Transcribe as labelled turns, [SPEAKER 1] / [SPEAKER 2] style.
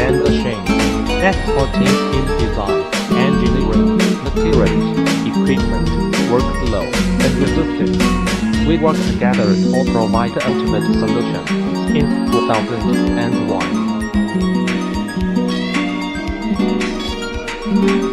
[SPEAKER 1] Stand ashamed. Expertise in design, engineering, materials, equipment, workflow, and logistics. We work together to provide the ultimate solution in 2001.